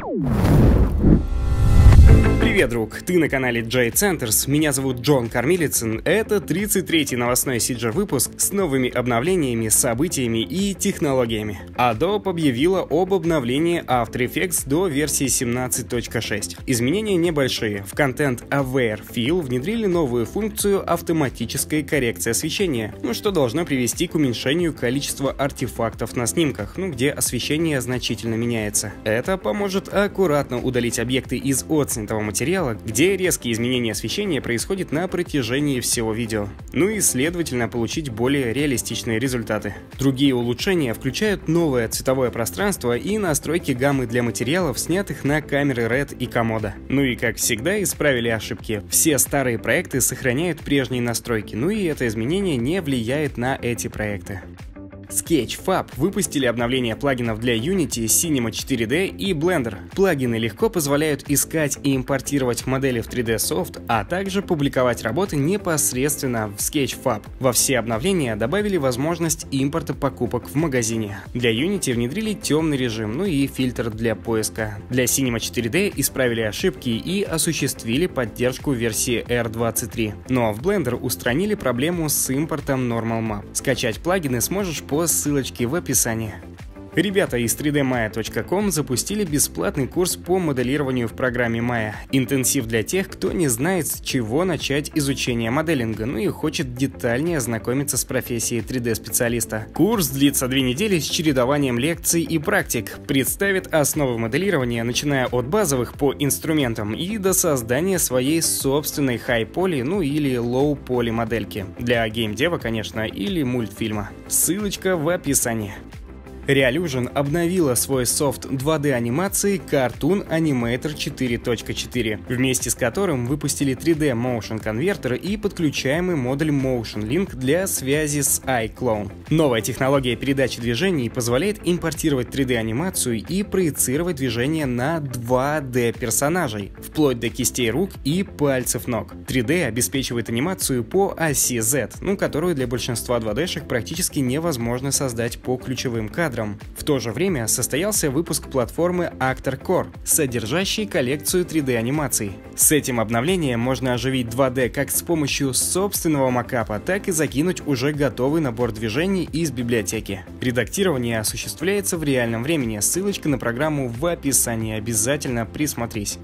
Música Привет, друг! Ты на канале J Centers, меня зовут Джон Кормилицын. Это 33-й новостной Сиджер выпуск с новыми обновлениями, событиями и технологиями. Adobe объявила об обновлении After Effects до версии 17.6. Изменения небольшие. В Content Aware Fill внедрили новую функцию автоматической коррекции освещения, ну что должно привести к уменьшению количества артефактов на снимках, ну где освещение значительно меняется. Это поможет аккуратно удалить объекты из оценного материала материала, где резкие изменения освещения происходят на протяжении всего видео, ну и, следовательно, получить более реалистичные результаты. Другие улучшения включают новое цветовое пространство и настройки гаммы для материалов, снятых на камеры RED и Komodo. Ну и, как всегда, исправили ошибки. Все старые проекты сохраняют прежние настройки, ну и это изменение не влияет на эти проекты. Sketchfab выпустили обновление плагинов для Unity, Cinema 4D и Blender. Плагины легко позволяют искать и импортировать модели в 3D Soft, а также публиковать работы непосредственно в Sketchfab. Во все обновления добавили возможность импорта покупок в магазине. Для Unity внедрили темный режим, ну и фильтр для поиска. Для Cinema 4D исправили ошибки и осуществили поддержку версии R23. Ну а в Blender устранили проблему с импортом Normal Map. Скачать плагины сможешь по по ссылочке в описании. Ребята из 3dmaya.com запустили бесплатный курс по моделированию в программе Maya. Интенсив для тех, кто не знает, с чего начать изучение моделинга, ну и хочет детальнее ознакомиться с профессией 3D-специалиста. Курс длится две недели с чередованием лекций и практик, представит основы моделирования, начиная от базовых по инструментам и до создания своей собственной high-poly, ну или low-poly модельки. Для геймдева, конечно, или мультфильма. Ссылочка в описании. Realusion обновила свой софт 2D анимации Cartoon Animator 4.4, вместе с которым выпустили 3D Motion конвертер и подключаемый модуль Motion Link для связи с iClone. Новая технология передачи движений позволяет импортировать 3D анимацию и проецировать движение на 2D персонажей, вплоть до кистей рук и пальцев ног. 3D обеспечивает анимацию по оси Z, ну которую для большинства 2D-шек практически невозможно создать по ключевым кадрам кадром. В то же время состоялся выпуск платформы Actor Core, содержащей коллекцию 3D-анимаций. С этим обновлением можно оживить 2D как с помощью собственного макапа, так и закинуть уже готовый набор движений из библиотеки. Редактирование осуществляется в реальном времени, ссылочка на программу в описании, обязательно присмотрись.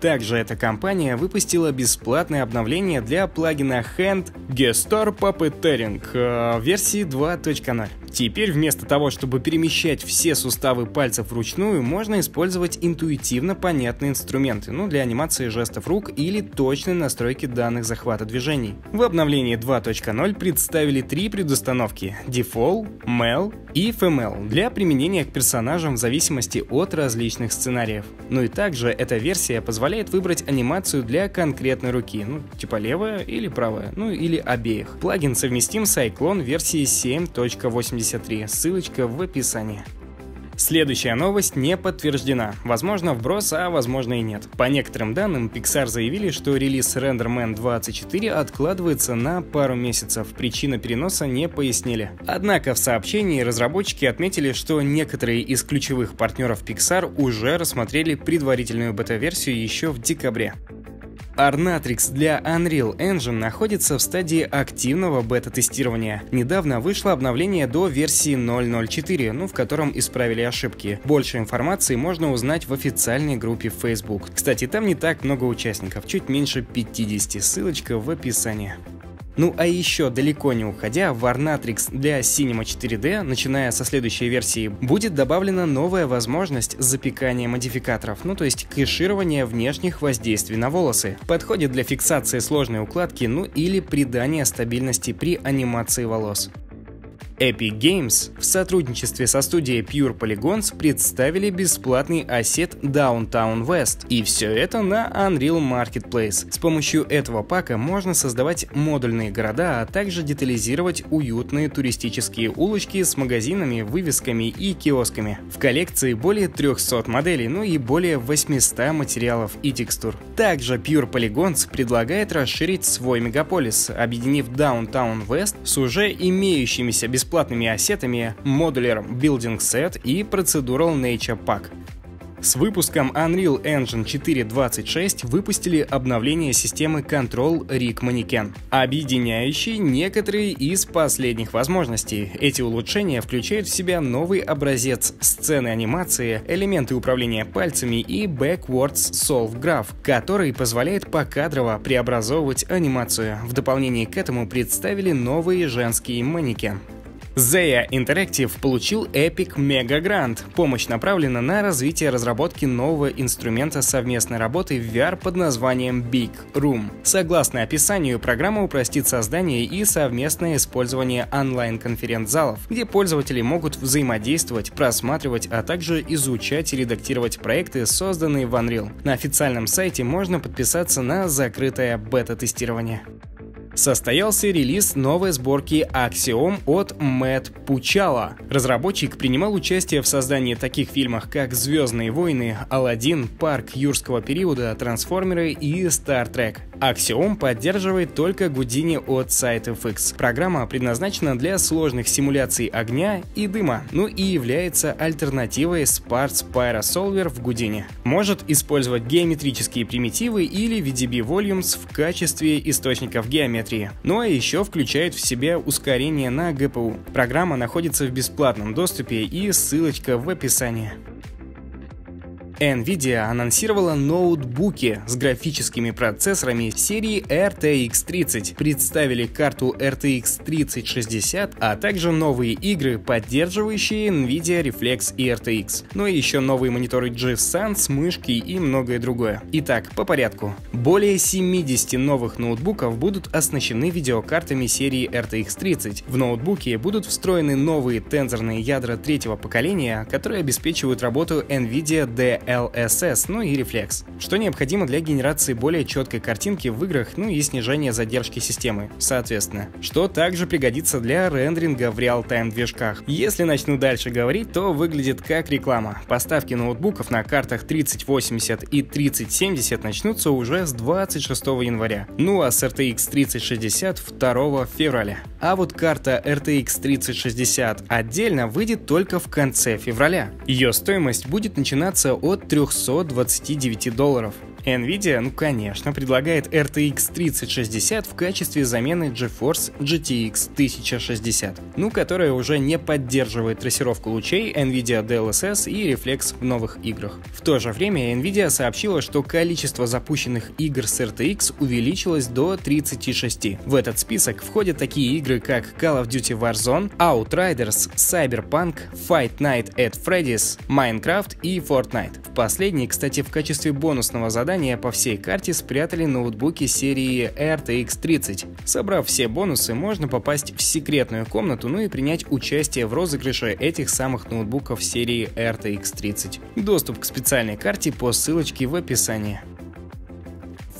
Также эта компания выпустила бесплатное обновление для плагина Hand Gestor Puppeteering э, версии 2.0. Теперь вместо того, чтобы перемещать все суставы пальцев вручную, можно использовать интуитивно понятные инструменты, ну для анимации жестов рук или точной настройки данных захвата движений. В обновлении 2.0 представили три предустановки – Default, Mel и FML для применения к персонажам в зависимости от различных сценариев. Ну и также эта версия позволяет выбрать анимацию для конкретной руки, ну типа левая или правая, ну или обеих. Плагин совместим с iClone версии 7.80 73, ссылочка в описании. Следующая новость не подтверждена. Возможно вброс, а возможно и нет. По некоторым данным, Pixar заявили, что релиз RenderMan 24 откладывается на пару месяцев. Причина переноса не пояснили. Однако в сообщении разработчики отметили, что некоторые из ключевых партнеров Pixar уже рассмотрели предварительную бета-версию еще в декабре. Arnatrix для Unreal Engine находится в стадии активного бета-тестирования. Недавно вышло обновление до версии 0.04, ну в котором исправили ошибки. Больше информации можно узнать в официальной группе Facebook. Кстати, там не так много участников, чуть меньше 50, ссылочка в описании. Ну а еще далеко не уходя, в Arnatrix для Cinema 4D, начиная со следующей версии, будет добавлена новая возможность запекания модификаторов, ну то есть кэширования внешних воздействий на волосы. Подходит для фиксации сложной укладки, ну или придания стабильности при анимации волос. Epic Games в сотрудничестве со студией Pure Polygons представили бесплатный ассет Downtown West. И все это на Unreal Marketplace. С помощью этого пака можно создавать модульные города, а также детализировать уютные туристические улочки с магазинами, вывесками и киосками. В коллекции более 300 моделей, ну и более 800 материалов и текстур. Также Pure Polygons предлагает расширить свой мегаполис, объединив Downtown West с уже имеющимися бесплатными ассетами Modular Building Set и Procedural Nature Pack. С выпуском Unreal Engine 4.26 выпустили обновление системы Control Rig Mannequin, объединяющий некоторые из последних возможностей. Эти улучшения включают в себя новый образец сцены анимации, элементы управления пальцами и Backwards Solve Graph, который позволяет покадрово преобразовывать анимацию. В дополнение к этому представили новые женские манекен. Zeya Interactive получил Epic Mega Grant. Помощь направлена на развитие разработки нового инструмента совместной работы в VR под названием Big Room. Согласно описанию, программа упростит создание и совместное использование онлайн-конференц-залов, где пользователи могут взаимодействовать, просматривать, а также изучать и редактировать проекты, созданные в Unreal. На официальном сайте можно подписаться на закрытое бета-тестирование состоялся релиз новой сборки Axiom от Мэтт Пучала. Разработчик принимал участие в создании таких фильмов, как «Звездные войны», «Аладдин», «Парк юрского периода», «Трансформеры» и «Star Trek». Axiom поддерживает только Houdini от SiteFX. Программа предназначена для сложных симуляций огня и дыма, ну и является альтернативой Sparks Pyrosolver в Houdini. Может использовать геометрические примитивы или VDB Volumes в качестве источников геометрии. Ну а еще включает в себя ускорение на GPU. Программа находится в бесплатном доступе и ссылочка в описании. NVIDIA анонсировала ноутбуки с графическими процессорами серии RTX 30, представили карту RTX 3060, а также новые игры, поддерживающие NVIDIA Reflex и RTX, но и еще новые мониторы G-Sans, мышки и многое другое. Итак, по порядку. Более 70 новых ноутбуков будут оснащены видеокартами серии RTX 30. В ноутбуке будут встроены новые тензорные ядра третьего поколения, которые обеспечивают работу NVIDIA DLSS DLSS, ну и рефлекс, что необходимо для генерации более четкой картинки в играх, ну и снижения задержки системы, соответственно, что также пригодится для рендеринга в реал-тайм движках. Если начну дальше говорить, то выглядит как реклама. Поставки ноутбуков на картах 3080 и 3070 начнутся уже с 26 января, ну а с RTX 3060 2 февраля. А вот карта RTX 3060 отдельно выйдет только в конце февраля. Ее стоимость будет начинаться от 329 долларов. Nvidia, ну конечно, предлагает RTX 3060 в качестве замены GeForce GTX 1060, ну которая уже не поддерживает трассировку лучей Nvidia DLSS и Reflex в новых играх. В то же время Nvidia сообщила, что количество запущенных игр с RTX увеличилось до 36. В этот список входят такие игры, как Call of Duty Warzone, Outriders, Cyberpunk, Fight Night at Freddy's, Minecraft и Fortnite. В последней, кстати, в качестве бонусного задания по всей карте спрятали ноутбуки серии RTX 30. Собрав все бонусы, можно попасть в секретную комнату, ну и принять участие в розыгрыше этих самых ноутбуков серии RTX 30. Доступ к специальной карте по ссылочке в описании.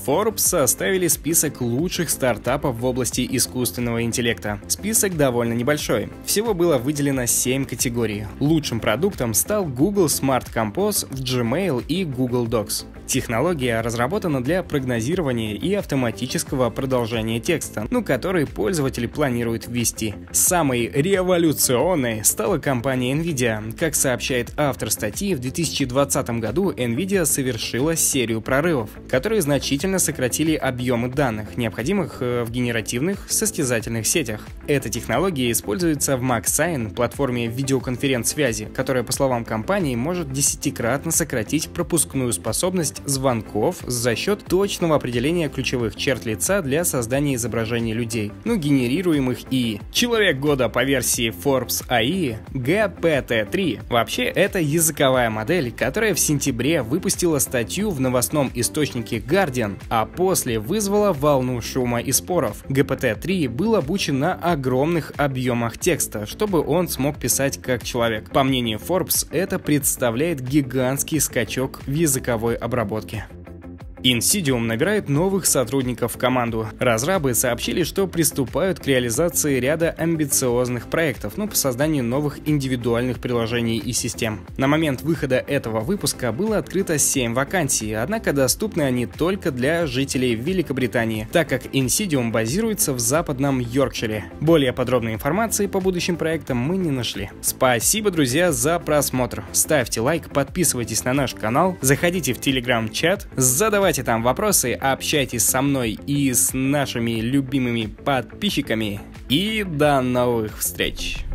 Forbes составили список лучших стартапов в области искусственного интеллекта. Список довольно небольшой. Всего было выделено 7 категорий. Лучшим продуктом стал Google Smart Compose в Gmail и Google Docs. Технология разработана для прогнозирования и автоматического продолжения текста, ну который пользователи планируют ввести. Самой революционной стала компания Nvidia. Как сообщает автор статьи, в 2020 году Nvidia совершила серию прорывов, которые значительно сократили объемы данных, необходимых э, в генеративных состязательных сетях. Эта технология используется в MaxSign, платформе видеоконференц-связи, которая, по словам компании, может десятикратно сократить пропускную способность звонков за счет точного определения ключевых черт лица для создания изображений людей, ну генерируемых и Человек года по версии Forbes AI GPT-3. Вообще, это языковая модель, которая в сентябре выпустила статью в новостном источнике Guardian, а после вызвала волну шума и споров. GPT-3 был обучен на огромных объемах текста, чтобы он смог писать как человек. По мнению Forbes, это представляет гигантский скачок в языковой обработке разработки. Insidium набирает новых сотрудников в команду. Разрабы сообщили, что приступают к реализации ряда амбициозных проектов, ну, по созданию новых индивидуальных приложений и систем. На момент выхода этого выпуска было открыто 7 вакансий, однако доступны они только для жителей Великобритании, так как Insidium базируется в западном Йоркшире. Более подробной информации по будущим проектам мы не нашли. Спасибо, друзья, за просмотр. Ставьте лайк, подписывайтесь на наш канал, заходите в телеграм-чат, задавайте Задавайте там вопросы, общайтесь со мной и с нашими любимыми подписчиками. И до новых встреч!